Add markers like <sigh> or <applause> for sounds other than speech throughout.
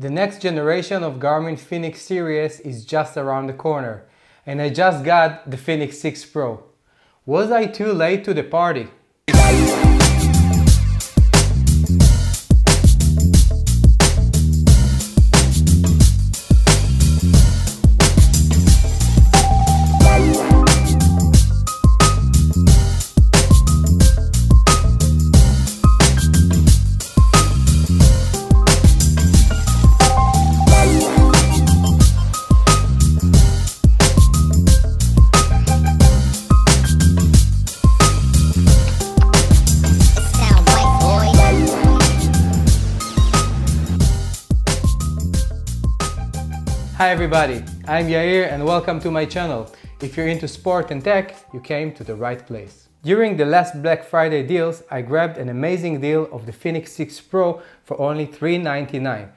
The next generation of Garmin Fenix series is just around the corner, and I just got the Fenix 6 Pro. Was I too late to the party? Hi everybody, I'm Yair and welcome to my channel. If you're into sport and tech, you came to the right place. During the last Black Friday deals, I grabbed an amazing deal of the Fenix 6 Pro for only 399.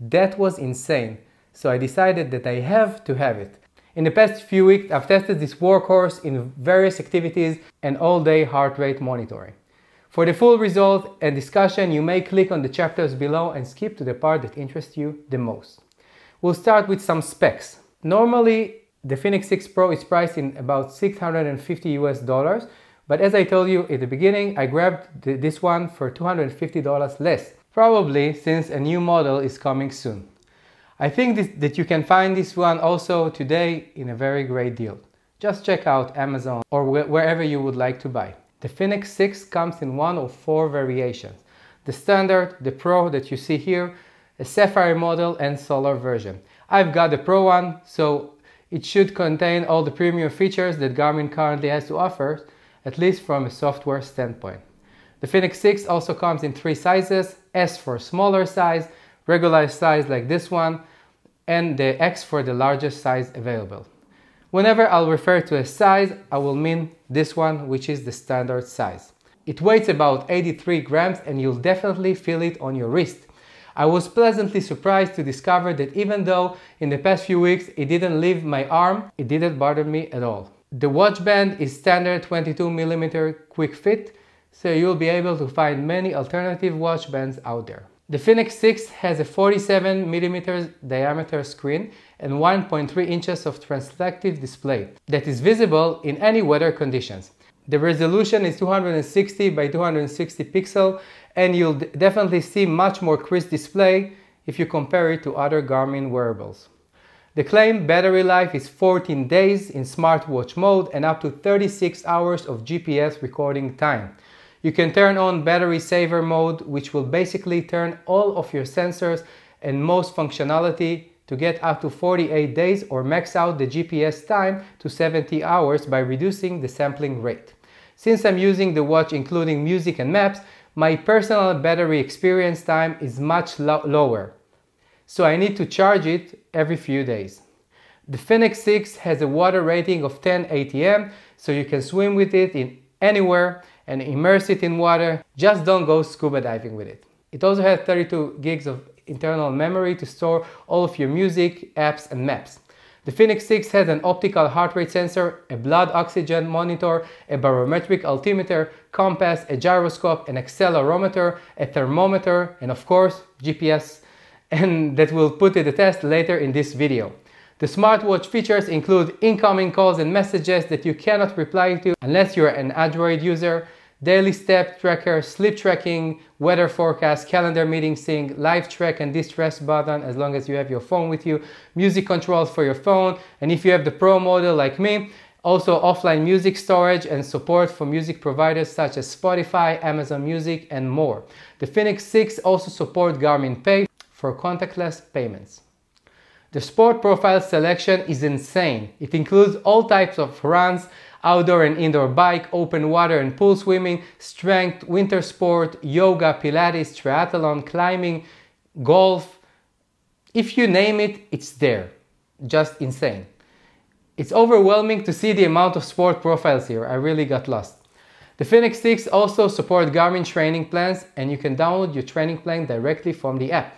That was insane, so I decided that I have to have it. In the past few weeks, I've tested this workhorse in various activities and all-day heart rate monitoring. For the full result and discussion, you may click on the chapters below and skip to the part that interests you the most. We'll start with some specs. Normally, the Fenix 6 Pro is priced in about 650 US dollars, but as I told you at the beginning, I grabbed th- this one for $250 less, probably since a new model is coming soon. I think this, that you can find this one also today in a very great deal. Just check out Amazon or wh- wherever you would like to buy. The Fenix 6 comes in one of four variations. The standard, the Pro that you see here, a Sapphire model and Solar version. I've got the Pro one, so it should contain all the premium features that Garmin currently has to offer, at least from a software standpoint. The Fenix 6 also comes in three sizes S for smaller size, regular size like this one, and the X for the largest size available. Whenever I'll refer to a size, I will mean this one, which is the standard size. It weighs about 83 grams and you'll definitely feel it on your wrist. I was pleasantly surprised to discover that even though in the past few weeks it didn't leave my arm, it didn't bother me at all. The watch band is standard 22mm quick fit, so you'll be able to find many alternative watch bands out there. The Fenix 6 has a 47mm diameter screen and 1.3 inches of transflective display that is visible in any weather conditions. The resolution is 260 by 260 pixel and you'll definitely see much more crisp display if you compare it to other Garmin wearables. The claimed battery life is 14 days in smartwatch mode and up to 36 hours of GPS recording time. You can turn on battery saver mode, which will basically turn all of your sensors and most functionality to get up to 48 days or max out the GPS time to 70 hours by reducing the sampling rate. Since I'm using the watch including music and maps, my personal battery experience time is much lo- lower so I need to charge it every few days. The Fenix 6 has a water rating of 10 ATM, so you can swim with it in anywhere and immerse it in water. Just don't go scuba diving with it. It also has 32 gigs of internal memory to store all of your music, apps, and maps. The Fenix 6 has an optical heart rate sensor, a blood oxygen monitor, a barometric altimeter, compass, a gyroscope, an accelerometer, a thermometer, and of course, GPS <laughs> and that we'll put to the test later in this video. The smartwatch features include incoming calls and messages that you cannot reply to unless you're an Android user, daily step tracker, sleep tracking, weather forecast, calendar meeting sync, live track and distress button as long as you have your phone with you, music controls for your phone, and if you have the Pro model like me, also offline music storage and support for music providers such as Spotify, Amazon Music, and more. The Fenix 6 also supports Garmin Pay for contactless payments. The sport profile selection is insane. It includes all types of runs, outdoor and indoor bike, open water and pool swimming, strength, winter sport, yoga, Pilates, triathlon, climbing, golf. If you name it, it's there. Just insane. It's overwhelming to see the amount of sport profiles here. I really got lost. The Fenix 6 also support Garmin training plans and you can download your training plan directly from the app.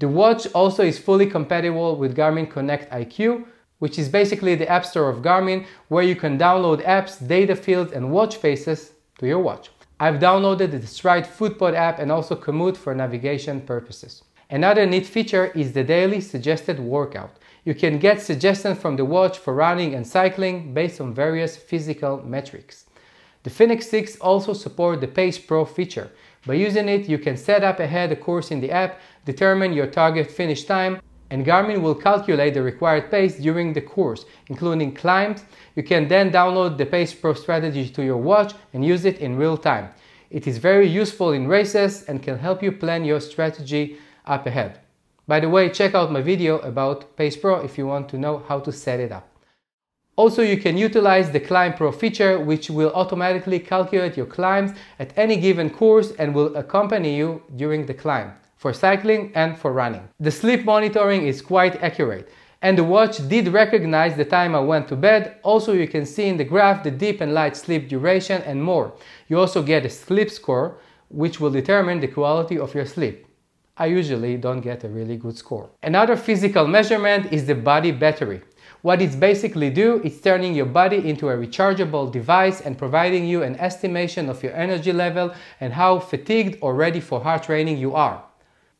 The watch also is fully compatible with Garmin Connect IQ, which is basically the app store of Garmin where you can download apps, data fields, and watch faces to your watch. I've downloaded the Stryd Footpod app and also Komoot for navigation purposes. Another neat feature is the daily suggested workout. You can get suggestions from the watch for running and cycling based on various physical metrics. The Fenix 6 also supports the Pace Pro feature. By using it, you can set up ahead a course in the app, determine your target finish time, and Garmin will calculate the required pace during the course, including climbs. You can then download the Pace Pro strategy to your watch and use it in real time. It is very useful in races and can help you plan your strategy up ahead. By the way, check out my video about Pace Pro if you want to know how to set it up. Also, you can utilize the Climb Pro feature, which will automatically calculate your climbs at any given course and will accompany you during the climb, for cycling and for running. The sleep monitoring is quite accurate, and the watch did recognize the time I went to bed. Also, you can see in the graph the deep and light sleep duration and more. You also get a sleep score, which will determine the quality of your sleep. I usually don't get a really good score. Another physical measurement is the body battery. What it basically do is turning your body into a rechargeable device and providing you an estimation of your energy level and how fatigued or ready for hard training you are.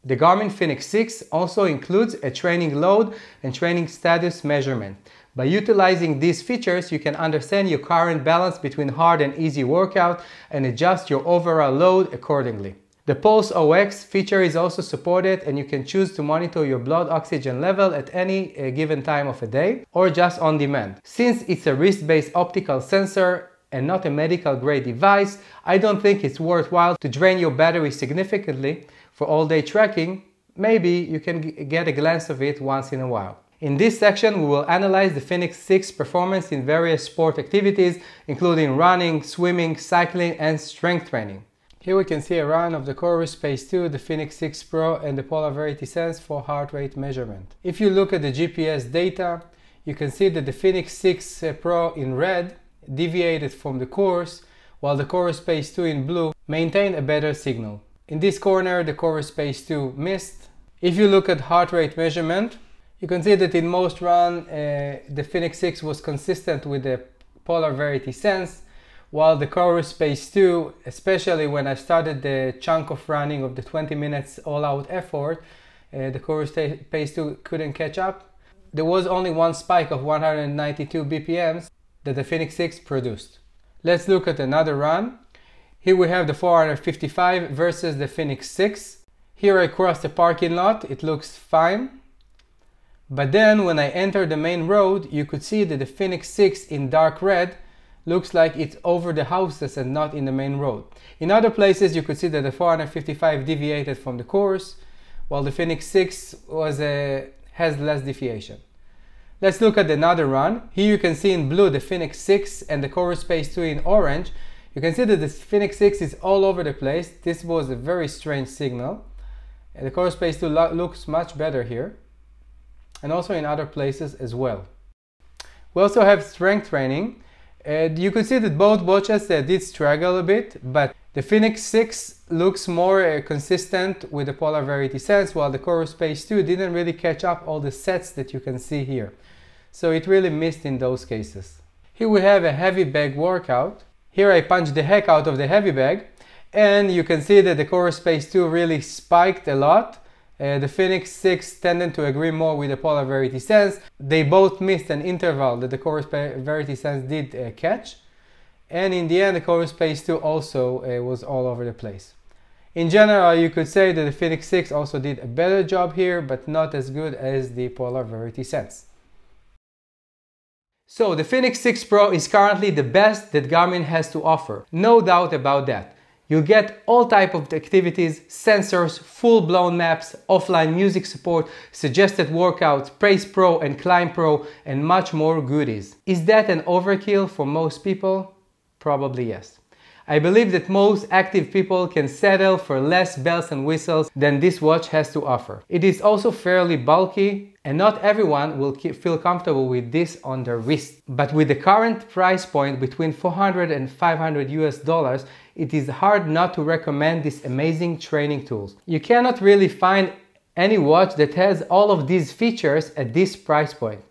The Garmin Fenix 6 also includes a training load and training status measurement. By utilizing these features, you can understand your current balance between hard and easy workout and adjust your overall load accordingly. The Pulse OX feature is also supported and you can choose to monitor your blood oxygen level at any uh, given time of a day or just on demand. Since it's a wrist-based optical sensor and not a medical grade device, I don't think it's worthwhile to drain your battery significantly for all day tracking. Maybe you can get a glance of it once in a while. In this section, we will analyze the Fenix 6 performance in various sport activities, including running, swimming, cycling, and strength training. Here we can see a run of the Coros Pace 2, the Fenix 6 Pro and the Polar Verity Sense for heart rate measurement. If you look at the GPS data, you can see that the Fenix 6 uh, Pro in red deviated from the course, while the Coros Pace 2 in blue maintained a better signal. In this corner, the Coros Pace 2 missed. If you look at heart rate measurement, you can see that in most run, uh, the Fenix 6 was consistent with the Polar Verity Sense, while the Coros Pace 2, especially when I started the chunk of running of the 20 minutes all-out effort, uh, the Coros Pace 2 couldn't catch up. There was only one spike of 192 BPMs that the Fenix 6 produced. Let's look at another run. Here we have the 455 versus the Fenix 6. Here I cross the parking lot, it looks fine. But then when I enter the main road, you could see that the Fenix 6 in dark red looks like it's over the houses and not in the main road. In other places you could see that the 455 deviated from the course while the Fenix 6 was a, has less deviation. Let's look at another run. Here you can see in blue the Fenix 6 and the Coros Pace 2 in orange. You can see that the Fenix 6 is all over the place. This was a very strange signal. And the Coros Pace 2 lo looks much better here and also in other places as well. We also have strength training. And you could see that both watches uh, did struggle a bit, but the Fenix 6 looks more uh, consistent with the Polar Verity Sense, while the Coros Pace 2 didn't really catch up all the sets that you can see here. So it really missed in those cases. Here we have a heavy bag workout. Here I punched the heck out of the heavy bag, and you can see that the Coros Pace 2 really spiked a lot, uh, the Fenix 6 tended to agree more with the Polar Verity Sense. They both missed an interval that the Coros Verity Sense did uh, catch. And in the end, the Coros Pace 2 also uh, was all over the place. In general, you could say that the Fenix 6 also did a better job here, but not as good as the Polar Verity Sense. So the Fenix 6 Pro is currently the best that Garmin has to offer, no doubt about that. You'll get all type of activities, sensors, full-blown maps, offline music support, suggested workouts, Pace Pro and Climb Pro, and much more goodies. Is that an overkill for most people? Probably yes. I believe that most active people can settle for less bells and whistles than this watch has to offer. It is also fairly bulky and not everyone will feel comfortable with this on their wrist. But with the current price point between 400 and 500 US dollars, it is hard not to recommend these amazing training tools. You cannot really find any watch that has all of these features at this price point.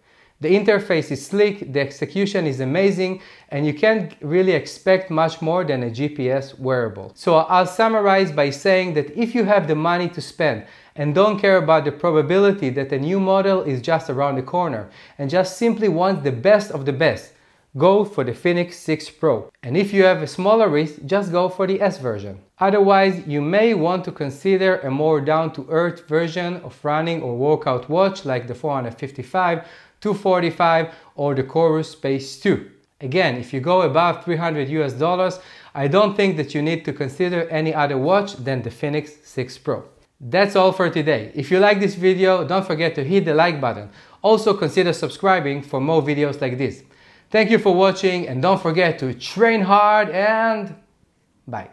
The interface is sleek, the execution is amazing, and you can't really expect much more than a GPS wearable. So I'll summarize by saying that if you have the money to spend and don't care about the probability that a new model is just around the corner and just simply want the best of the best, go for the Fenix 6 Pro. And if you have a smaller wrist, just go for the S version. Otherwise, you may want to consider a more down-to-earth version of running or workout watch like the 455 245 or the Coros Pace 2. Again, if you go above 300 US dollars, I don't think that you need to consider any other watch than the Fenix 6 Pro. That's all for today. If you like this video, don't forget to hit the like button. Also consider subscribing for more videos like this. Thank you for watching and don't forget to train hard and bye.